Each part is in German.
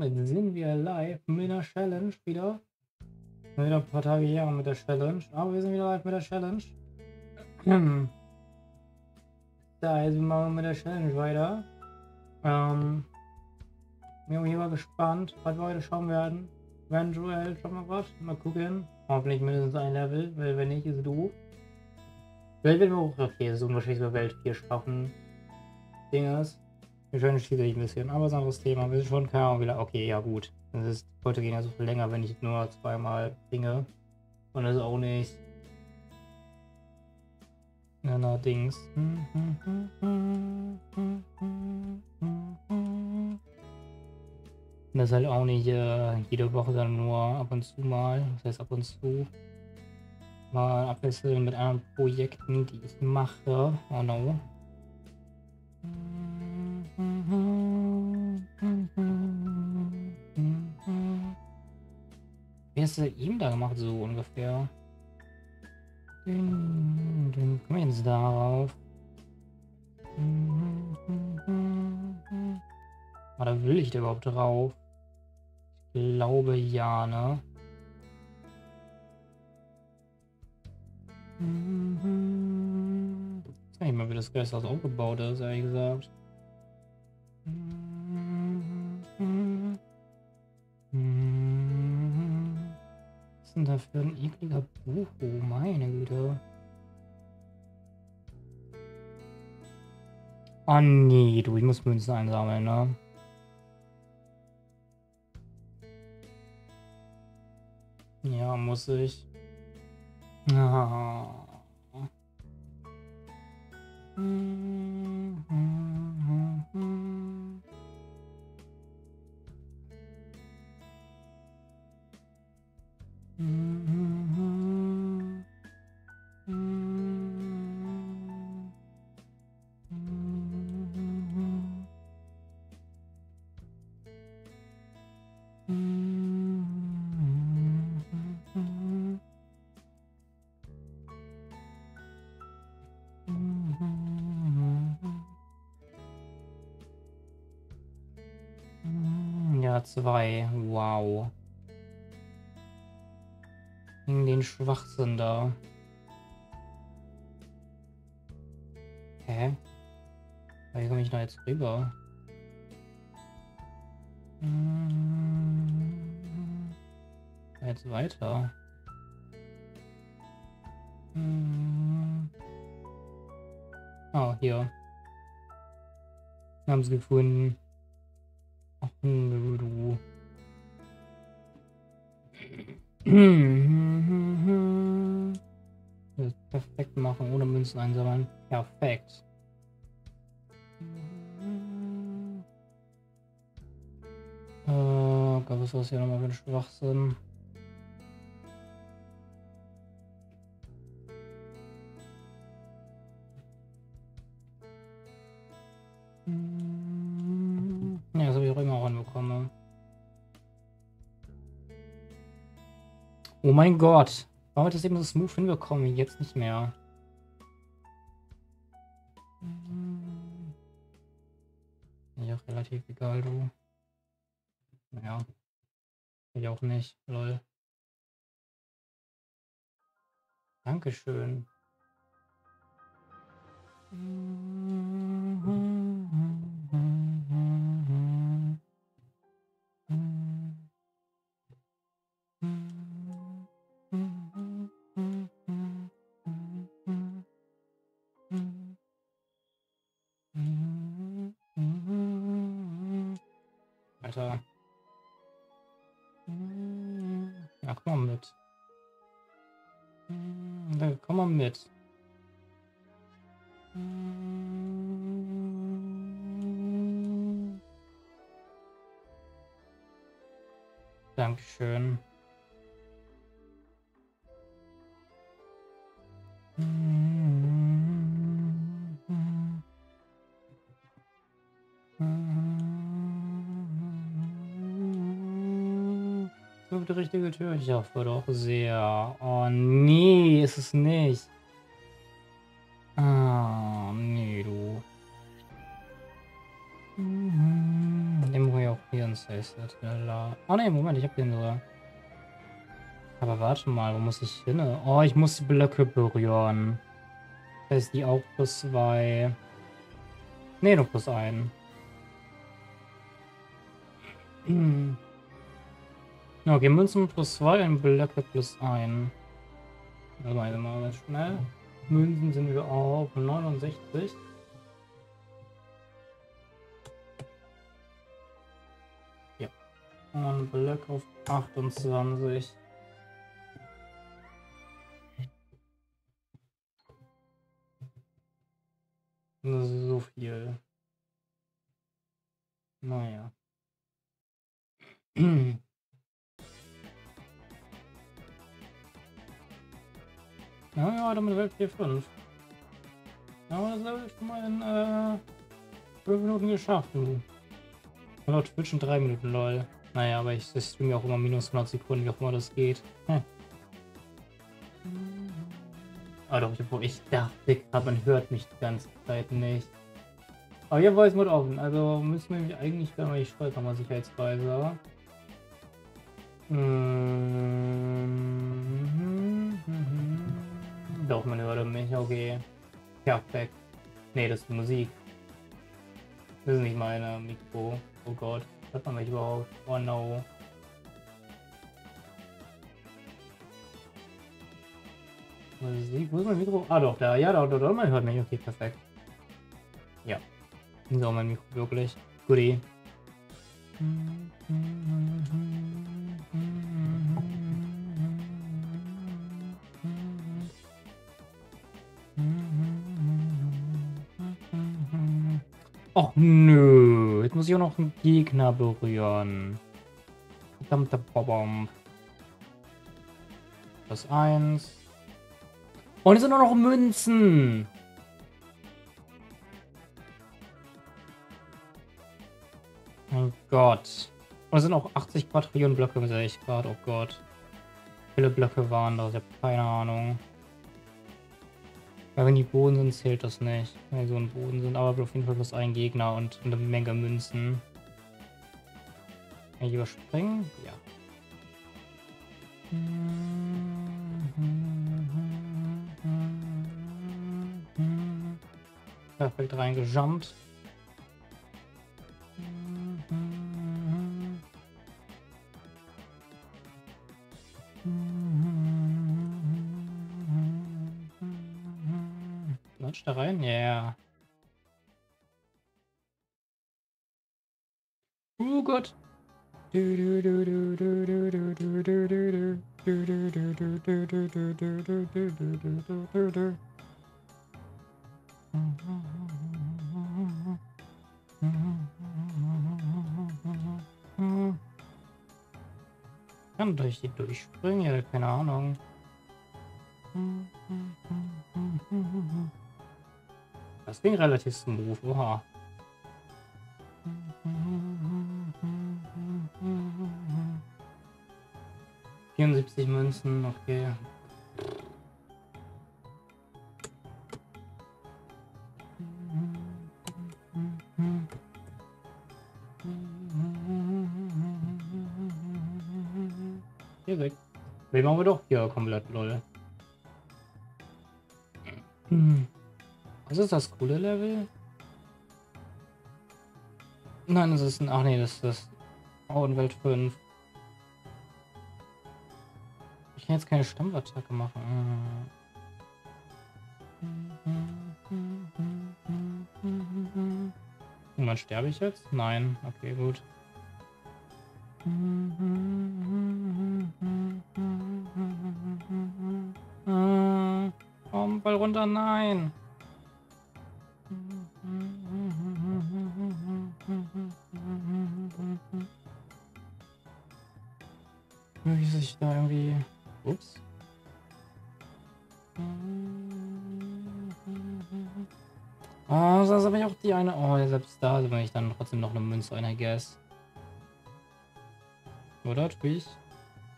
damit sind wir live mit der Challenge wieder. Wieder ein paar Tage her mit der Challenge, aber wir sind wieder live mit der Challenge. Hm. Da, jetzt machen wir mit der Challenge weiter. Ähm, wir sind mal gespannt, was wir heute schauen werden. Eventuell schauen wir was. Mal gucken. Hoffentlich mindestens ein Level, weil wenn nicht, ist du. Welt werden wir auch, okay, so wahrscheinlich so Welt 4 schaffen. Dinges. Wahrscheinlich schieße ich ein bisschen, aber ist ein anderes Thema. Wir sind schon, keine Ahnung, wieder, okay, ja gut. Das ist, heute gehen ja so viel länger, wenn ich nur zweimal Dinge. Und das ist auch nicht. Ja, na, Dings. Das ist halt auch nicht äh, jede Woche, sondern nur ab und zu mal. Das heißt ab und zu. Mal abwechseln mit anderen Projekten, die ich mache. Oh no. Hast du ihm da gemacht, so ungefähr? Den kommen wir jetzt darauf. Oder will ich da überhaupt drauf? Ich glaube ja, ne? Ich mal, wie das Geisthaus aufgebaut ist, ehrlich gesagt. Ekliger Buch? Oh, meine Güte. Oh nee, du, ich muss Münzen einsammeln, ne? Ja, muss ich. Ah. Ja, zwei. Wow. Gegen den Schwachsinn da. Hä? Wie komme ich da jetzt rüber? Hm. Jetzt weiter. Oh, hier. Haben es gefunden. Ach, nö, du. Das perfekt machen, ohne Münzen einsammeln. Perfekt. Äh, es was hier nochmal für einen Schwachsinn? Oh mein Gott. Warum hat das eben so smooth hinbekommen? Jetzt nicht mehr. Ja, relativ egal, du. Naja. Ich auch nicht. Lol. Dankeschön. Alter. Ja, komm mal mit. Ja, komm mal mit. Dankeschön. Richtige Tür. Ich hoffe doch sehr. Oh nee, ist es nicht. Ah, nee, du. Den muss ich auch hier ins. Oh ne, Moment, ich habe den sogar. Aber warte mal, wo muss ich hin? Oh, ich muss die Blöcke berühren. Das heißt, die auch plus 2. Ne, nur plus 1. Hm. Okay, Münzen plus 2 und Blöcke plus 1. Also mal ganz schnell. Münzen sind wir auf 69. Ja. Und Blöcke auf 28. Ja, ja, damit Welt 4-5. Ja, das habe ich schon mal in äh, 5 Minuten geschafft, du. Oder Twitch in 3 Minuten, lol. Naja, aber ich, ich streame auch immer minus 100 Sekunden, wie auch immer das geht. Hm. Ah doch, ich dachte man hört mich die ganze Zeit nicht. Aber hier Voice Mode offen, also müssen wir mich eigentlich, wenn man ich schreibe, mal sicherheitsweise. Mhm. Doch, man hört mich, okay. Perfekt. Nee, das ist Musik. Das ist nicht meine Mikro. Oh Gott, hört man mich überhaupt? Oh no. Musik, wo ist mein Mikro? Ah doch, da, ja, da, da, da, man hört mich. Okay, perfekt. Ja. So, mein Mikro wirklich. Goodie. Och nö, jetzt muss ich auch noch einen Gegner berühren. Verdammter Bobom. Das eins. Und es sind nur noch Münzen. Oh Gott. Und es sind auch 80 Quadrillionen Blöcke, sehe ich gerade. Oh Gott. Wie viele Blöcke waren das? Ich habe keine Ahnung. Weil wenn die Boden sind, zählt das nicht. Wenn so ein Boden sind, aber auf jeden Fall bloß ein Gegner und eine Menge Münzen. Kann ich überspringen? Ja. Perfekt reingejumpt. Launch da rein? Ja. Yeah. Oh Gott. Kann durch die durchspringen? Keine Ahnung. Ging relativ smooth, oha. 74 Münzen, okay. Hier weg. Den machen wir doch hier komplett, lol. Hm. Was ist das coole Level? Nein, das ist ein... Ach nee, das ist das... Auenwelt 5. Ich kann jetzt keine Stampfattacke machen. Irgendwann sterbe ich jetzt? Nein. Okay, gut. Komm, Ball runter, nein. Trotzdem noch eine Münze ein, I guess. Oder? Tue ich?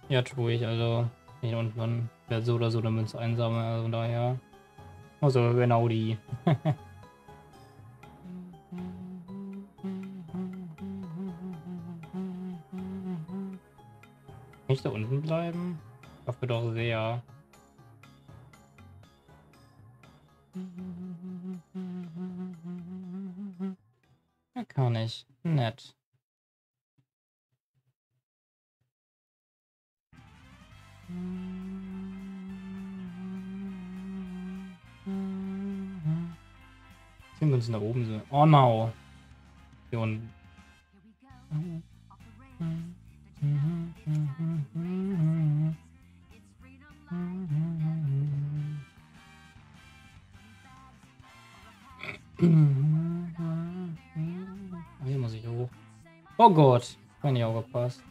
Ja, tue ich. Also, ich irgendwann werde so oder so eine Münze einsammeln. Also von daher. Also, genau die. Ich da unten bleiben? Ich hoffe doch sehr. Nach oben so. Oh. Hier muss ich hoch. Oh Gott. Kann ich auch gepasst.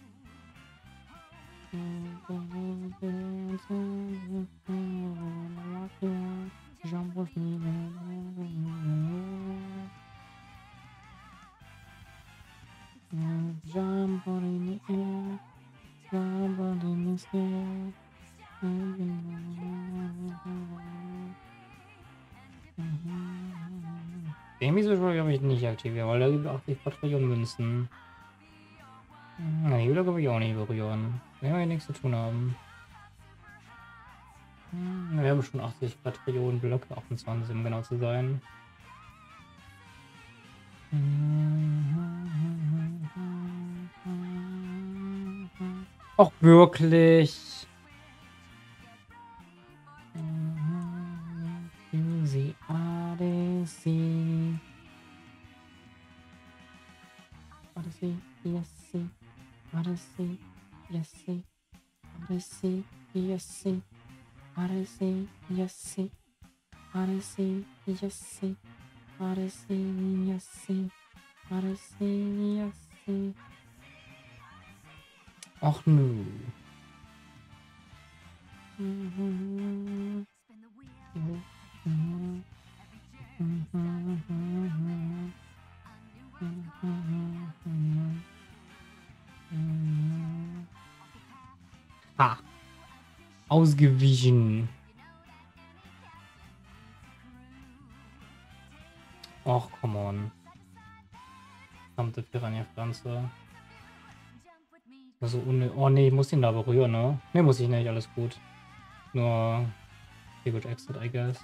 Jump in the air, jump in the sky. Irgendwie so glaube ich nicht aktivieren, weil da gibt 80 Quadrillionen Münzen. Die will glaube ich auch nicht berühren. Wenn wir nichts zu tun haben. Wir haben schon 80 Quadrillionen Blöcke, 28 um genau zu sein. auch wirklich. Odyssey, ESC, Odyssey, ESC, Odyssey, ESC, Odyssey, ESC, Odyssey, ESC, Odyssey, ESC, Och nö. Ha. Ausgewichen. Och, come on. Verdammte Piranha-Pflanze. Also ohne. Oh ne, ich muss ihn da berühren, ne? Ne, muss ich nicht, alles gut. Nur. Would exit, I guess.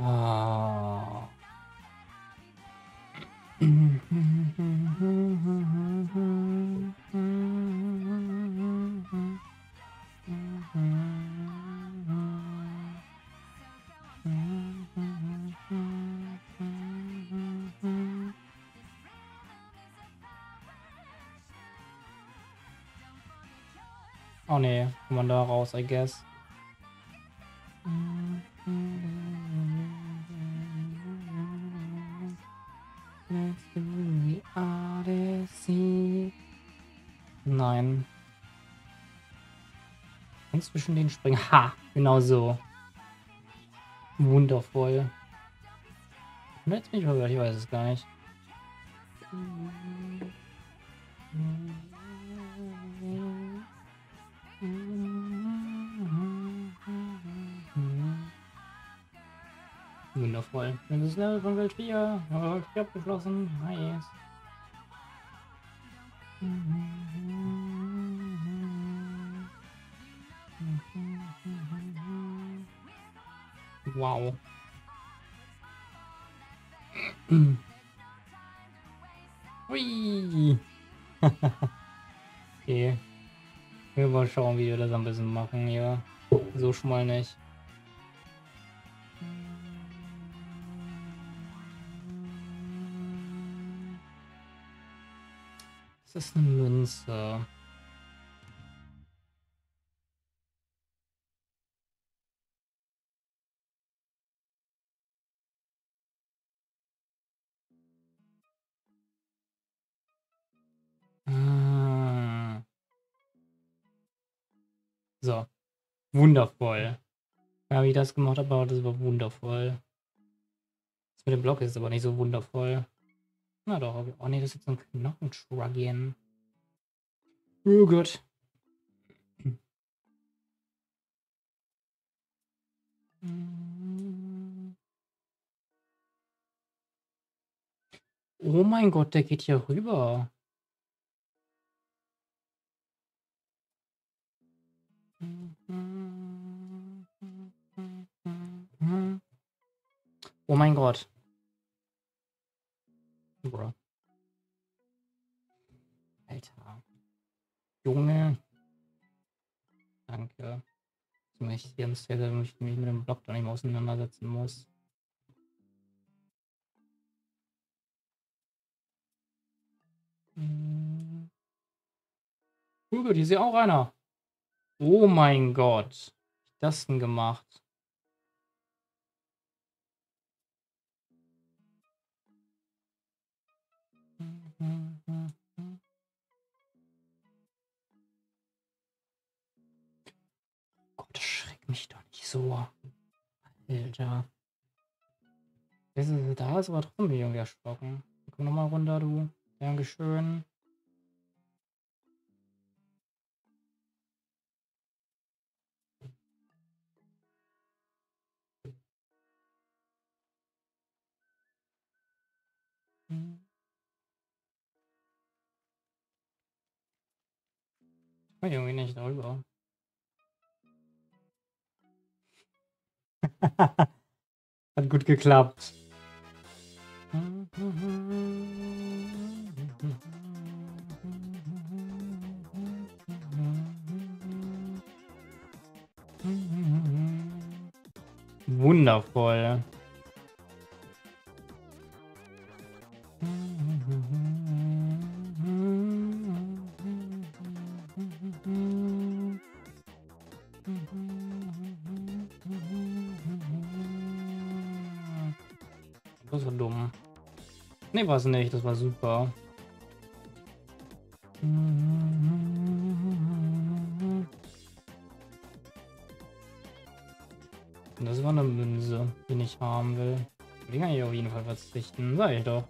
Ah. Oh ne, kann man da raus, I guess. Nein. Und zwischen den springen. Ha! Genau so. Wundervoll. Und jetzt bin ich ich weiß es gar nicht. Wundervoll. Das ist Level von Welt 4. Welt 4 abgeschlossen. Nice. Wow. Hui. okay. Wir mal schauen, wie wir das am besten machen hier. So schon mal nicht. Das ist eine Münze. Ah. So. Wundervoll. Ja, wie ich das gemacht habe, aber das war wundervoll. Das mit dem Block ist aber nicht so wundervoll. Na doch, oh nee, das ist jetzt so ein Knochenschruggen. Oh Gott. Oh mein Gott, der geht hier rüber. Oh mein Gott. Bro. Alter. Junge. Danke. Ich möchte hier im State, damit ich mich mit dem Block da nicht mehr auseinandersetzen muss. Hm. Hier ist ja auch einer. Oh mein Gott. Ich das denn gemacht? Gott, schreck mich doch nicht so. Alter. Da ist aber trotzdem irgendwie erschrocken. Komm nochmal runter, du. Dankeschön. Kann irgendwie nicht drüber. Hat gut geklappt. Wundervoll. Es nicht. Das war super. Das war eine Münze, die ich haben will. Die kann ich auf jeden Fall verzichten, sag ich doch.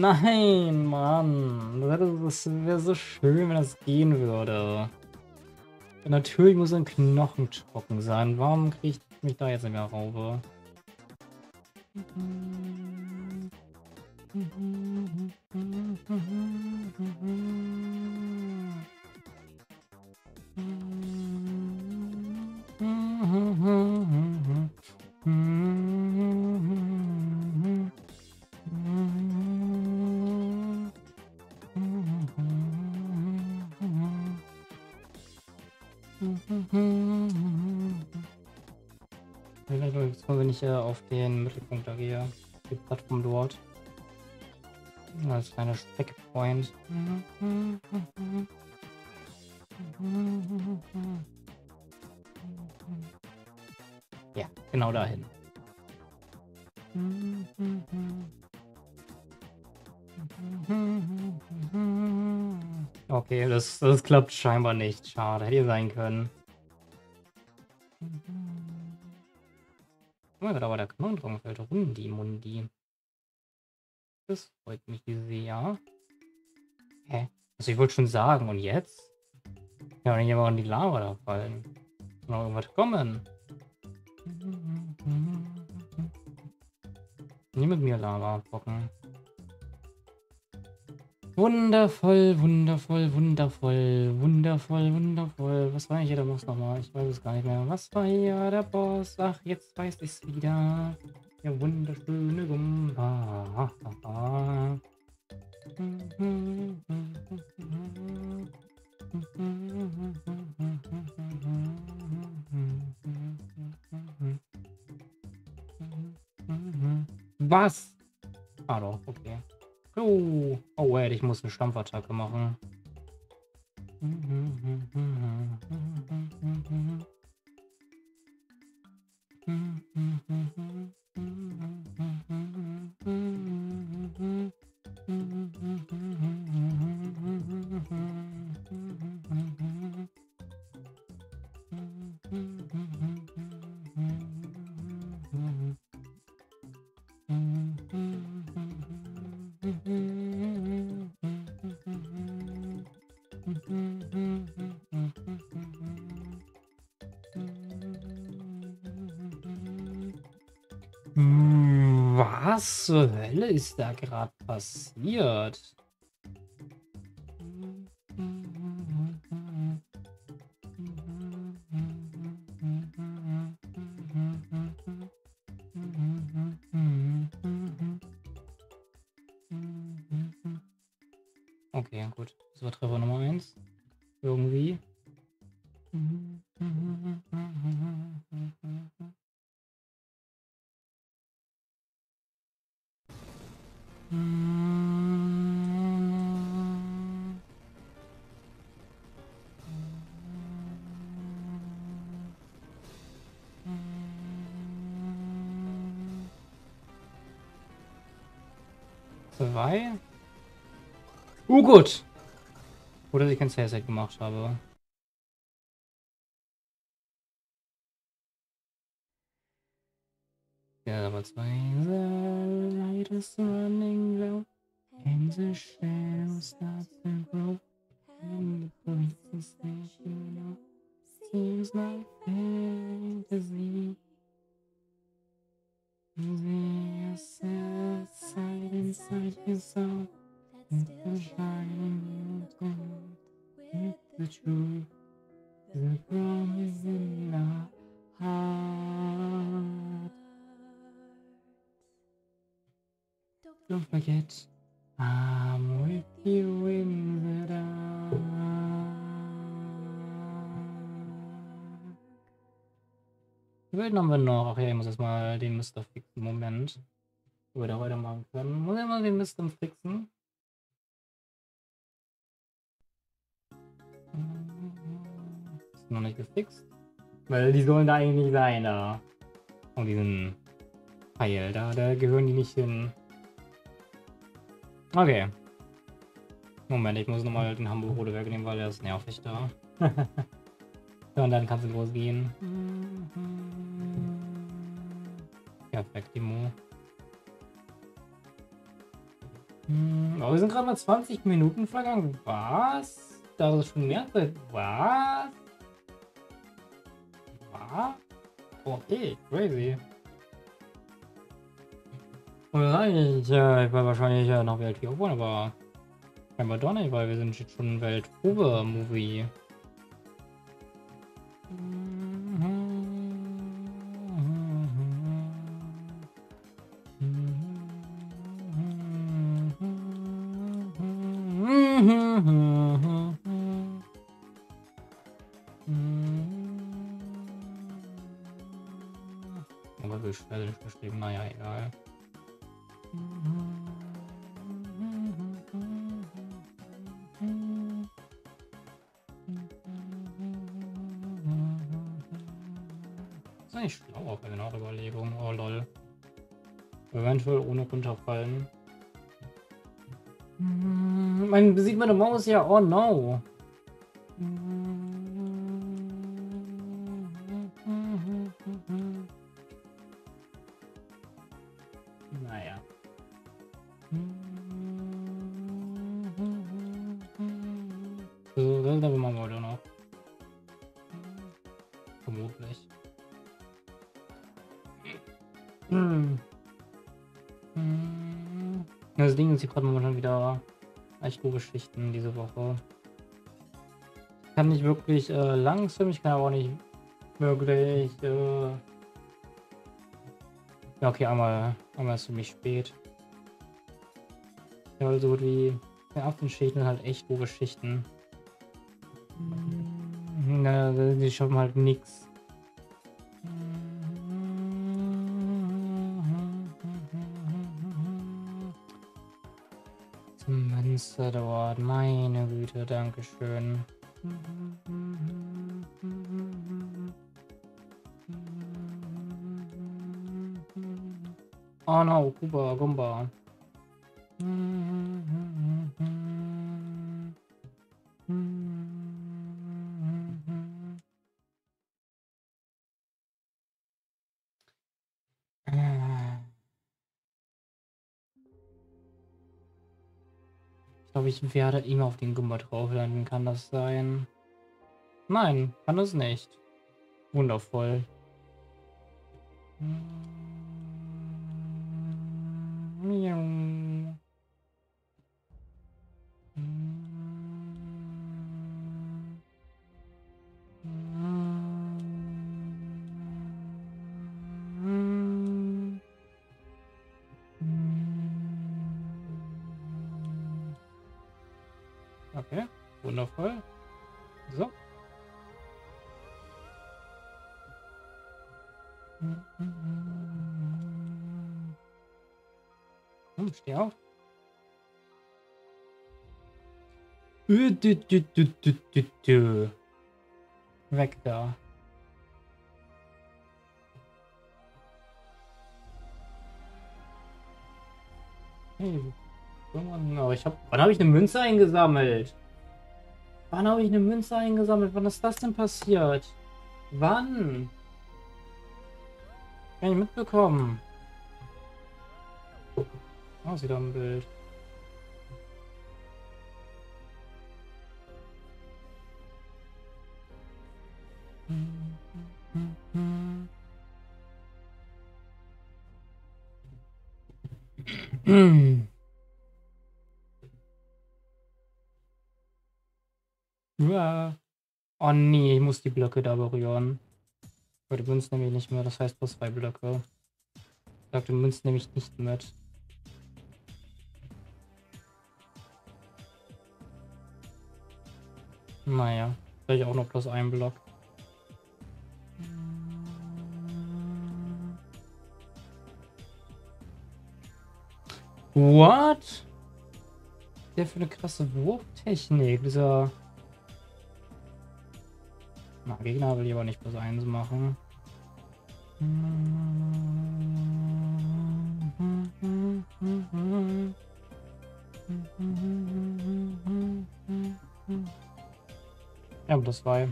Nein, Mann. Das wäre so schön, wenn das gehen würde. Natürlich muss ein Knochen trocken sein. Warum kriege ich mich da jetzt nicht mehr raube? Die Plattform dort. Als kleiner Checkpoint. Ja, genau dahin. Okay, das, das klappt scheinbar nicht. Schade, hätte sein können. Oh aber der Knochen fällt Rundi Mundi. Das freut mich sehr. Hä? Also ich wollte schon sagen, und jetzt? Ja, und immer in die Lava da fallen. Noch irgendwas kommen. Nie mit mir Lava bocken. Wundervoll, wundervoll, wundervoll, wundervoll, wundervoll. Was war hier der Boss nochmal? Ich weiß es gar nicht mehr. Was war hier der Boss? Ach, jetzt weiß ich es wieder. Der wunderschöne Was? Ah doch, okay. Oh, oh wait, ich muss eine Stampfattacke machen. Hm, was zur Hölle ist da gerade passiert? Zwei. Uh, gut. Oder ich kein Save gemacht habe. Ja, aber zwei. The light is running low. And the shadow starts to grow. And the voices that you know. Seems like fantasy. There's a side inside your soul. It's shining with the truth. The promise in our heart. Don't forget, I'm with you in the dark. Weit haben wir noch? Ach ja, ich muss erstmal den Mister fixen. Moment. Wo wir da weitermachen können. Muss ich mal den Mister fixen. Ist noch nicht gefixt. Weil die sollen da eigentlich nicht sein, da. Und diesen Pfeil, da, da gehören die nicht hin. Okay. Moment, ich muss nochmal den Hamburg-Rode wegnehmen, weil der ist nervig da. ja, und dann kannst du losgehen. Perfekt, Timo. Hm, aber wir sind gerade mal 20 Minuten vergangen. Was? Da ist schon mehr Zeit. Was? Was? Okay, crazy. Wahrscheinlich, ja, ich war wahrscheinlich ja noch Welt 4 obwohl, aber scheinbar doch nicht, weil wir sind jetzt schon Weltprobe-Movie. Aber wie schnell nicht geschrieben, naja, egal. Das Eventuell ohne runterfallen. Hm, Mein besiegt meine Maus ja. Oh no. Ist, hier gerade momentan wieder echt gute Geschichten diese Woche. Ich kann nicht wirklich äh, langsam, ich kann aber auch nicht wirklich. Äh ja, okay, einmal, einmal ist ziemlich spät. Ja, gut wie ja, auf den Schichten halt echt gute Geschichten. Na, die schaffen halt nix. Münster dort, meine Güte, Dankeschön. Oh no, Kuba, Gumba. Ich werde immer auf den Gumba drauf landen. Kann das sein? Nein, kann es nicht. Wundervoll. Miau. Okay, wundervoll. So. Hm, steh auf. Dü, dü, dü, dü, dü, dü. Weg da. Hey, ich hab, wann habe ich eine Münze eingesammelt? Wann habe ich eine Münze eingesammelt? Wann ist das denn passiert? Wann? Kann ich mitbekommen. Oh, sie da im Bild. Ja. Oh nee, ich muss die Blöcke da berühren. Aber die Münzen nehme ich nicht mehr, das heißt plus zwei Blöcke. Ich sag, die Münzen nehme ich nicht mit. Naja, vielleicht auch noch plus ein Block. What? Der für eine krasse Wurftechnik, dieser... Na, Gegner will ich aber nicht plus eins machen. Ja, plus zwei.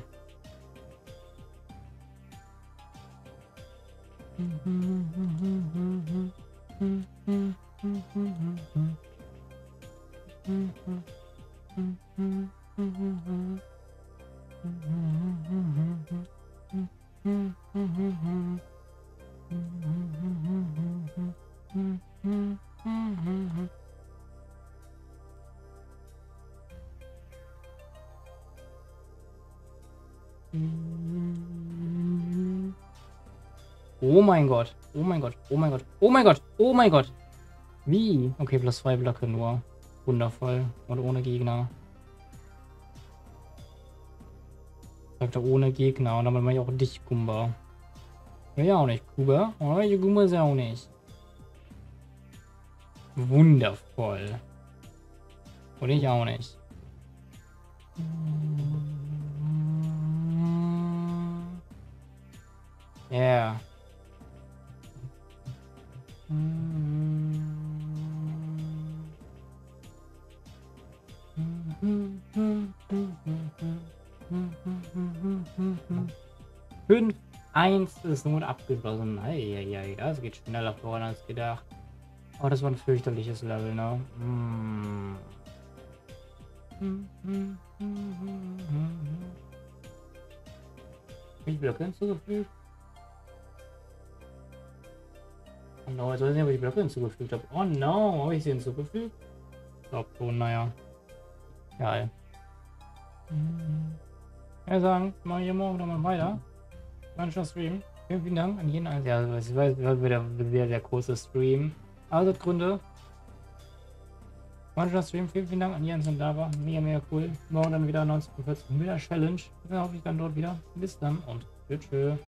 Oh mein Gott. Oh mein Gott. Oh mein Gott. Oh mein Gott. Oh mein Gott. Wie? Okay, plus zwei Blöcke nur. Wundervoll. Und ohne Gegner. Sagt er ohne Gegner. Und dann mache ich auch dich, Gumba. Will ja auch nicht, Kuba. Oder ich Gumba ist ja auch nicht. Wundervoll. Und ich auch nicht. Ja. Yeah. Fünf, eins ist nun abgeschlossen. Eieiei, das geht schneller voran als gedacht. Oh, das war ein fürchterliches Level, ne? Hm. Wie Blöcke hinzugefügt? Oh no, jetzt weiß ich nicht, ob ich Blöcke hinzugefügt habe. Oh no, habe ich sie hinzugefügt? Ich glaube schon, naja. Geil. Ja, sagen, machen wir morgen nochmal weiter. Mancher Stream. Vielen, vielen Dank an jeden Einzelnen. Ja, es war wieder, wieder der große Stream. Also Gründe. Mancher Stream. Vielen, vielen Dank an jeden Einzelnen, da war. Mega, mega cool. Morgen dann wieder 19.40 Uhr Challenge. Dann hoffe ich dann dort wieder. Bis dann und tschüss.